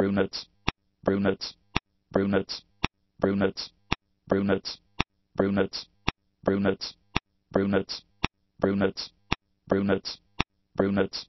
brunettes, brunettes, brunettes, brunettes, brunettes, brunettes, brunettes, brunettes, brunettes, brunettes, brunettes, brunettes,